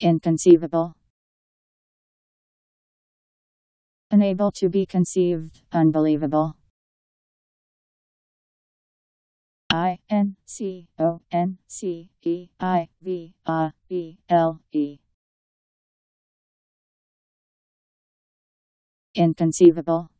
Inconceivable. Unable to be conceived, unbelievable. I N C O N C E I V A B L E. Inconceivable.